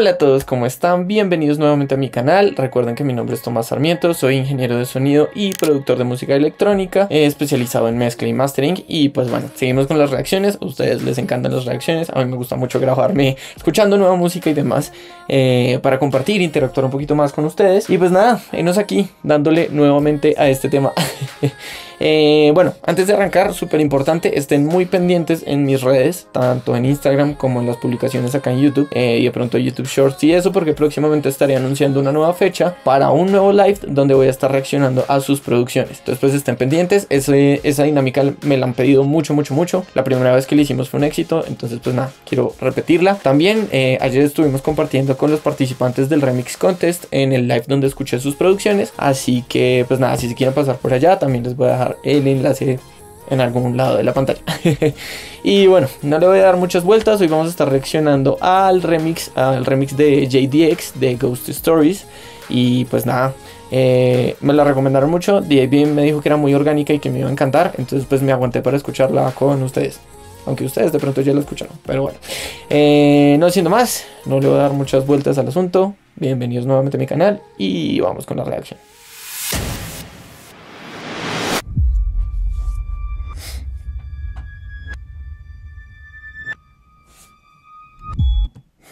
Hola a todos, ¿cómo están? Bienvenidos nuevamente a mi canal. Recuerden que mi nombre es Tomás Sarmiento, soy ingeniero de sonido y productor de música electrónica, eh, especializado en mezcla y mastering. Y pues bueno, seguimos con las reacciones. A ustedes les encantan las reacciones. A mí me gusta mucho grabarme escuchando nueva música y demás eh, para compartir, interactuar un poquito más con ustedes. Y pues nada, enos aquí dándole nuevamente a este tema. Eh, bueno, antes de arrancar, súper importante, estén muy pendientes en mis redes, tanto en Instagram como en las publicaciones acá en YouTube eh, y de pronto YouTube Shorts y eso, porque próximamente estaré anunciando una nueva fecha para un nuevo live donde voy a estar reaccionando a sus producciones. Entonces, pues estén pendientes, esa dinámica me la han pedido mucho, mucho, mucho. La primera vez que le hicimos fue un éxito, entonces, pues nada, quiero repetirla. También eh, ayer estuvimos compartiendo con los participantes del Remix Contest en el live donde escuché sus producciones, así que, pues nada, si se quieren pasar por allá, también les voy a dejar el enlace en algún lado de la pantalla. y bueno, no le voy a dar muchas vueltas. Hoy vamos a estar reaccionando al remix, al remix de JDX de Ghost Stories. Y pues nada, eh, me la recomendaron mucho. DAB me dijo que era muy orgánica y que me iba a encantar. Entonces pues me aguanté para escucharla con ustedes. Aunque ustedes de pronto ya la escucharon. Pero bueno, eh, no siendo más, no le voy a dar muchas vueltas al asunto. Bienvenidos nuevamente a mi canal y vamos con la reacción.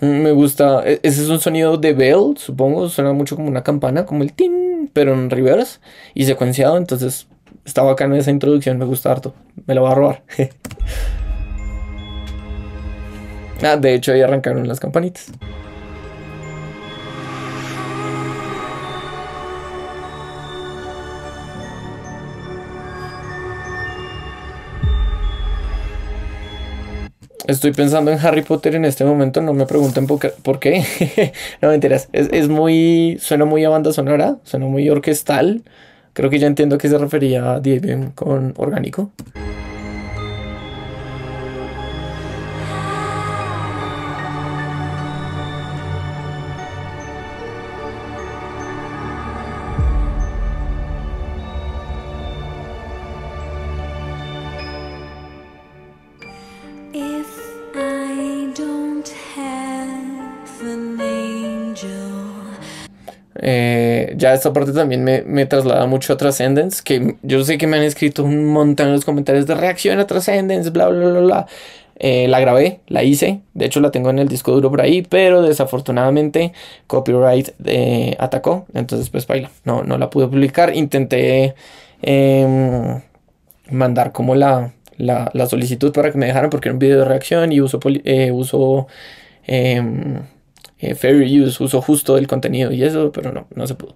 Me gusta, e, ese es un sonido de bell, supongo, suena mucho como una campana, como el tin, pero en reverse y secuenciado, entonces está bacano esa introducción, me gusta harto, me la voy a robar. ah, de hecho ahí arrancaron las campanitas. Estoy pensando en Harry Potter en este momento, no me pregunten por qué. no mentiras, es, es muy. Suena muy a banda sonora, suena muy orquestal. Creo que ya entiendo a qué se refería a con orgánico. Ya esta parte también me, me traslada mucho a Transcendence, que yo sé que me han escrito un montón en los comentarios de reacción a Transcendence, bla, bla, bla, bla. Eh, la grabé, la hice, de hecho la tengo en el disco duro por ahí, pero desafortunadamente copyright eh, atacó, entonces pues baila, no, no la pude publicar, intenté em, mandar como la, la, la, solicitud para que me dejaran porque era un video de reacción y uso, uso em, eh, fair use, uso justo del contenido y eso, pero no, no se pudo.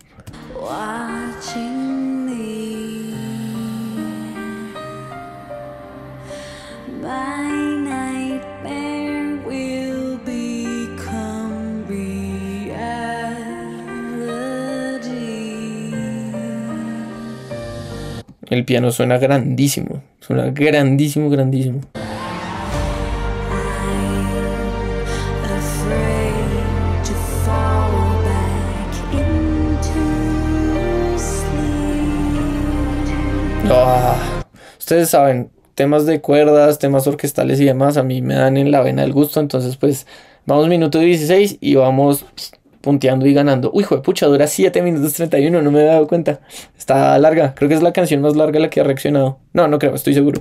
El piano suena grandísimo, suena grandísimo, grandísimo. Ah, ustedes saben, temas de cuerdas, temas orquestales y demás, a mí me dan en la vena el gusto. Entonces, pues, vamos minuto 16 y vamos punteando y ganando. Uy, pucha, dura 7 minutos 31, no me he dado cuenta. Está larga, creo que es la canción más larga la que ha reaccionado. No, no creo, estoy seguro.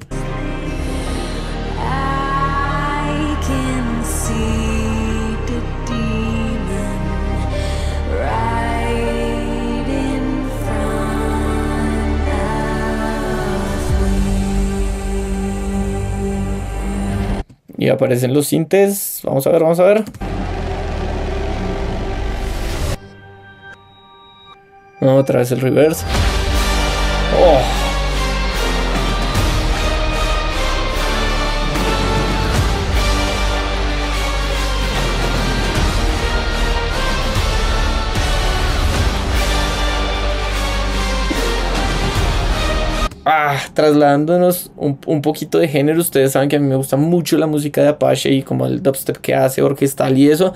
Y aparecen los sintes. Vamos a ver, vamos a ver. Otra vez el reverse. Oh. Trasladándonos un, poquito de género, ustedes saben que a mí me gusta mucho la música de Apache y como el dubstep que hace, orquestal y eso.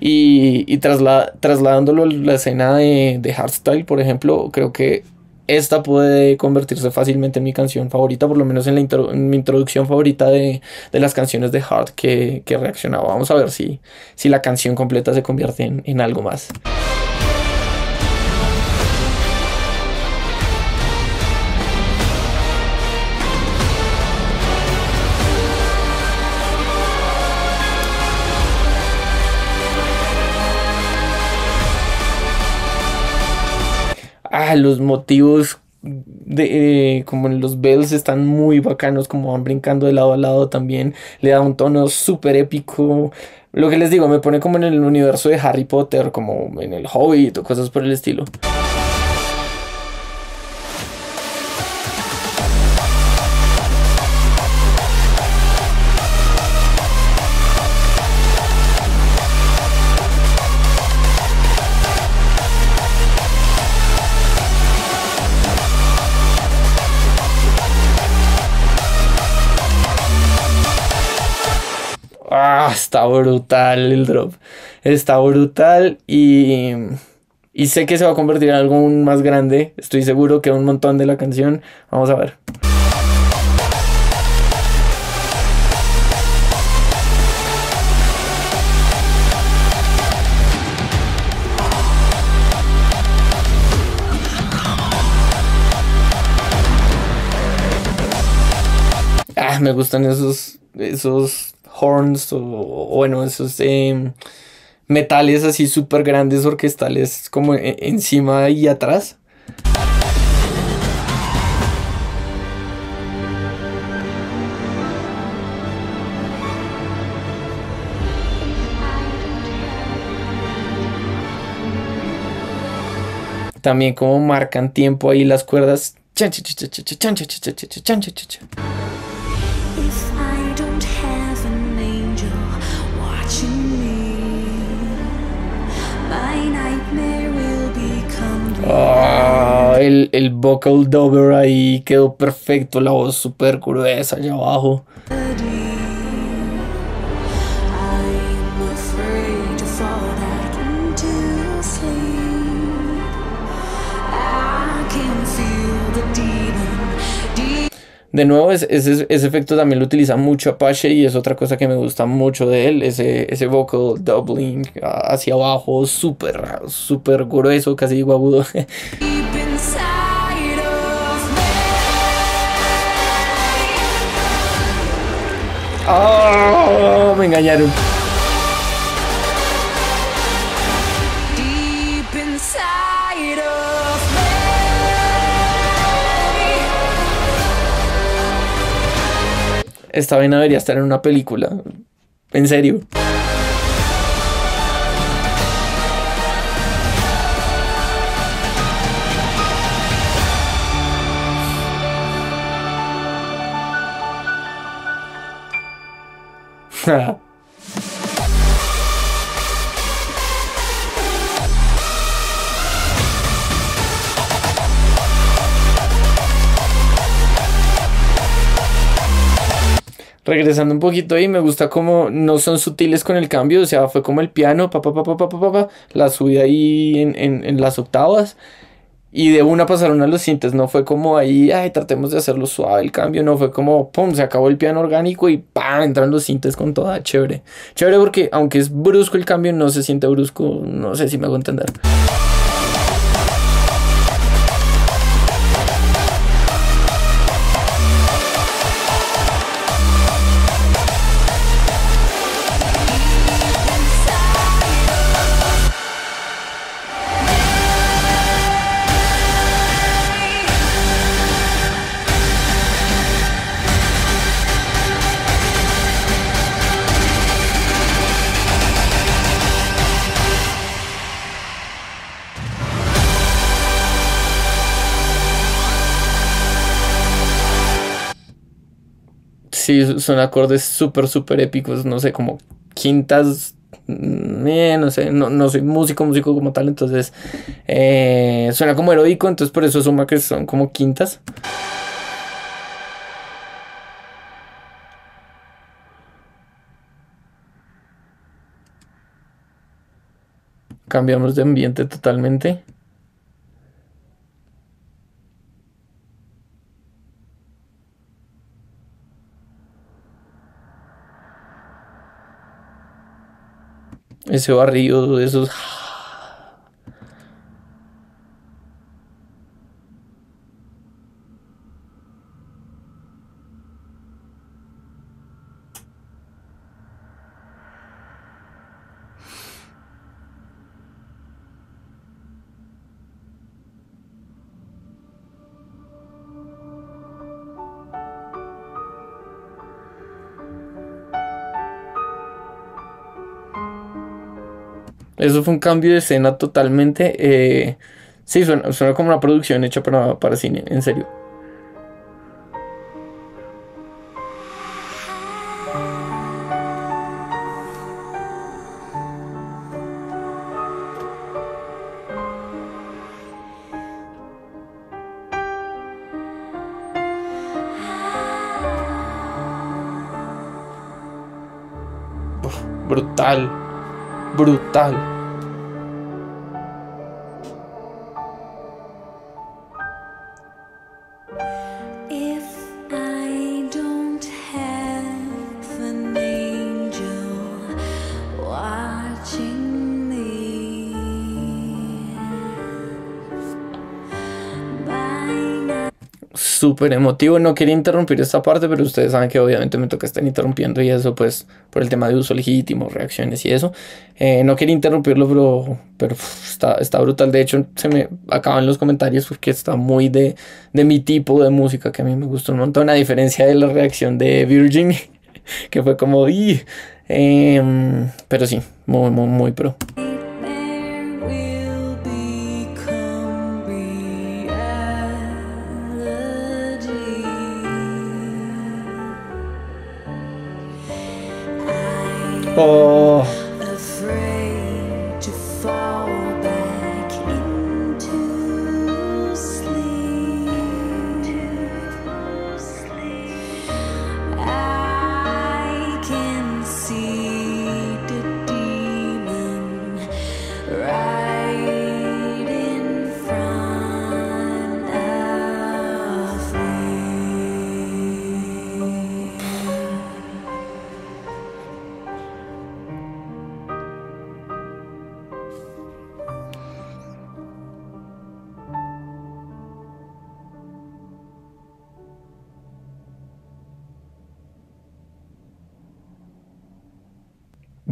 Y, trasladándolo a la escena de, de hardstyle, por ejemplo, creo que esta puede convertirse fácilmente en mi canción favorita, por lo menos en, la mi introducción favorita de, las canciones de Hard que, que reaccionaba. Vamos a ver si, si la canción completa se convierte en, en algo más. Ah, los motivos de, eh, como en los bells están muy bacanos, como van brincando de lado a lado también, le da un tono súper épico. Lo que les digo, me pone como en el universo de Harry Potter, como en el Hobbit o cosas por el estilo. Está brutal el drop. Está brutal y, y sé que se va a convertir en algo más grande. Estoy seguro que un montón de la canción. Vamos a ver. Ah, me gustan esos, esos horns o, bueno, esos em, metales así súper grandes orquestales como e, encima y atrás. También como marcan tiempo ahí las cuerdas. Ah, el, el vocal dover ahí quedó perfecto, la voz súper gruesa allá abajo. De nuevo, ese, ese, efecto también lo utiliza mucho Apache y es otra cosa que me gusta mucho de él, ese, ese vocal doubling hacia abajo, súper, súper grueso, casi digo agudo. oh, me engañaron. Esta vaina debería estar en una película. En serio. regresando un poquito ahí, me gusta como no son sutiles con el cambio, o sea, fue como el piano, pa, pa, pa, pa, pa, pa, pa la subí ahí en, en, las octavas y de una pasaron a los no fue como ahí, ay, tratemos de hacerlo suave el cambio, no fue como, pum, se acabó el piano orgánico y pa, entran los sintes con toda, chévere. Chévere porque aunque es brusco el cambio, no se siente brusco, no sé si me hago entender. Sí, son acordes súper, súper épicos, no sé, como quintas, mm, eh, no sé, no, soy músico, músico como tal, entonces eh, suena como heroico, entonces por eso suma que son como quintas. Cambiamos de ambiente totalmente. Ese barrido, esos... Eso fue un cambio de escena totalmente. Eh, sí, suena, como una producción hecha para, para cine, en serio. brutal brutal. Súper emotivo. No quería interrumpir esta parte, pero ustedes saben que obviamente me toca estar interrumpiendo y eso pues por el tema de uso legítimo, reacciones y eso. Eh, no quería interrumpirlo, pero, pero está, está brutal. De hecho, se me acaban los comentarios porque está muy de, de mi tipo de música que a mí me gustó un montón, a diferencia de la reacción de Virgin, que fue como... Eh, pero sí, muy, muy, muy pro.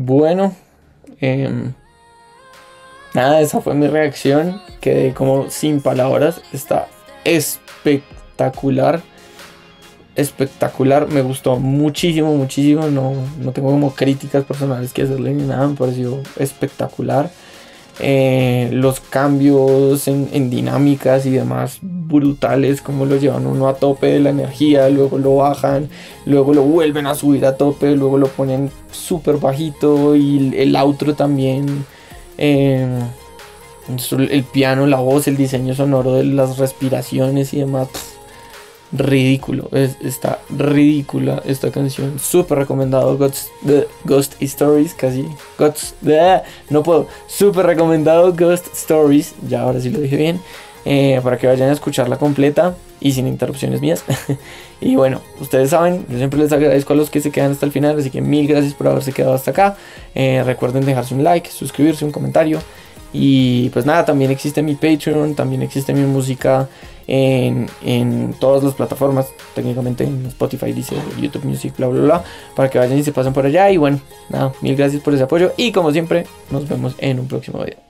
Bueno, em, nada, esa fue mi reacción. Quedé como sin palabras. Está espectacular. Espectacular. Me gustó muchísimo, muchísimo. No, no tengo como críticas personales que hacerle ni nada. Me pareció espectacular. Eh, los cambios en, dinámicas y demás brutales, como lo llevan uno a tope de la energía, luego lo bajan, luego lo vuelven a subir a tope, luego lo ponen súper bajito y el outro también. Eh, el piano, la voz, el diseño sonoro de las respiraciones y demás ridículo. Es, está ridícula esta canción. Súper recomendado. Ghost, Ghost Stories, casi. Ghost, no puedo. Súper recomendado Ghost Stories. Ya ahora sí lo dije bien. Eh, para que vayan a escucharla completa y sin interrupciones mías. y bueno, ustedes saben, yo siempre les agradezco a los que se quedan hasta el final. Así que mil gracias por haberse quedado hasta acá. Eh, recuerden dejarse un like, suscribirse, un comentario. Y pues nada, también existe mi Patreon, también existe mi música en, todas las plataformas, técnicamente en Spotify, dice YouTube Music, bla, bla, bla, para que vayan y se pasen por allá. Y bueno, nada, mil gracias por ese apoyo y como siempre, nos vemos en un próximo video.